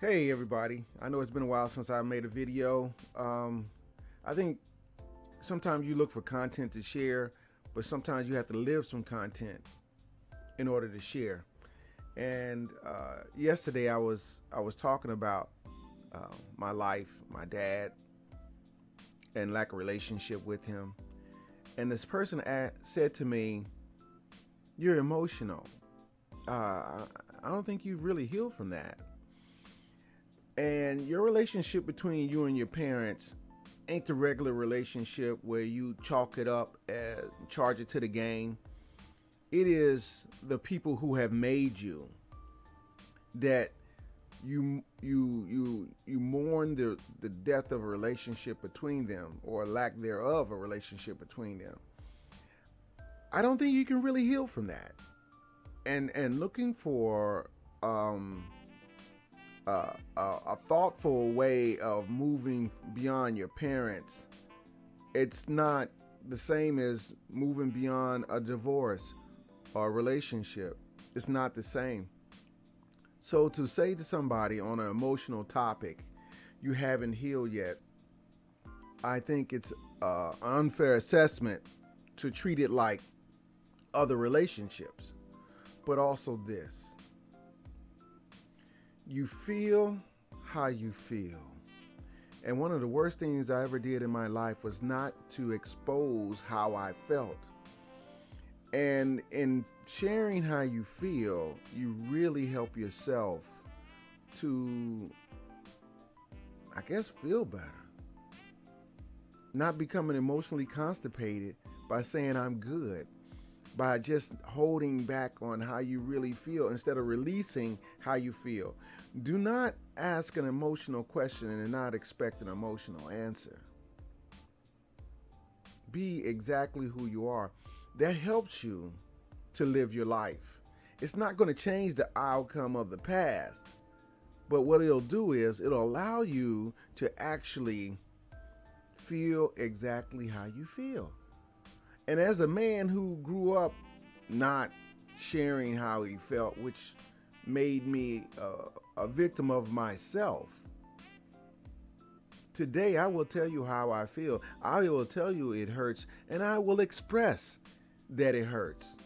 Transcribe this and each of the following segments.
Hey everybody, I know it's been a while since I made a video. Um, I think sometimes you look for content to share, but sometimes you have to live some content in order to share. And uh, yesterday I was I was talking about uh, my life, my dad, and lack of relationship with him. And this person said to me, "You're emotional. Uh, I don't think you've really healed from that." And your relationship between you and your parents ain't the regular relationship where you chalk it up and charge it to the game. It is the people who have made you that you you you you mourn the the death of a relationship between them or lack thereof a relationship between them. I don't think you can really heal from that. And and looking for um uh, a, a thoughtful way of moving beyond your parents, it's not the same as moving beyond a divorce or a relationship. It's not the same. So to say to somebody on an emotional topic, you haven't healed yet, I think it's an unfair assessment to treat it like other relationships. But also this you feel how you feel. And one of the worst things I ever did in my life was not to expose how I felt. And in sharing how you feel, you really help yourself to, I guess, feel better. Not becoming emotionally constipated by saying I'm good by just holding back on how you really feel instead of releasing how you feel. Do not ask an emotional question and not expect an emotional answer. Be exactly who you are. That helps you to live your life. It's not going to change the outcome of the past, but what it'll do is it'll allow you to actually feel exactly how you feel. And as a man who grew up not sharing how he felt, which made me uh, a victim of myself. Today, I will tell you how I feel. I will tell you it hurts, and I will express that it hurts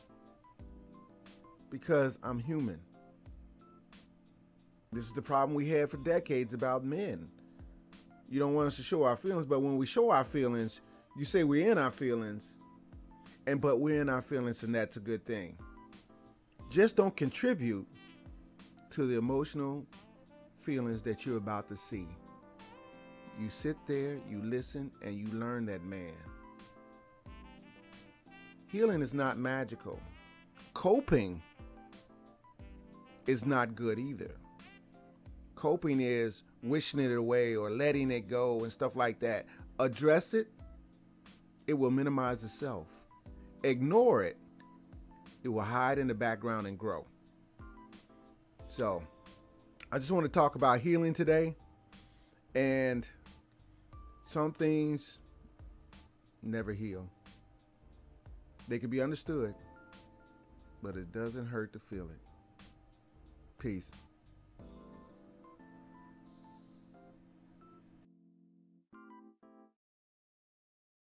because I'm human. This is the problem we had for decades about men. You don't want us to show our feelings, but when we show our feelings, you say we're in our feelings, and but we're in our feelings, and that's a good thing. Just don't contribute to the emotional feelings that you're about to see. You sit there, you listen, and you learn that man. Healing is not magical. Coping is not good either. Coping is wishing it away or letting it go and stuff like that. Address it, it will minimize itself ignore it, it will hide in the background and grow. So, I just want to talk about healing today. And some things never heal. They can be understood, but it doesn't hurt to feel it. Peace.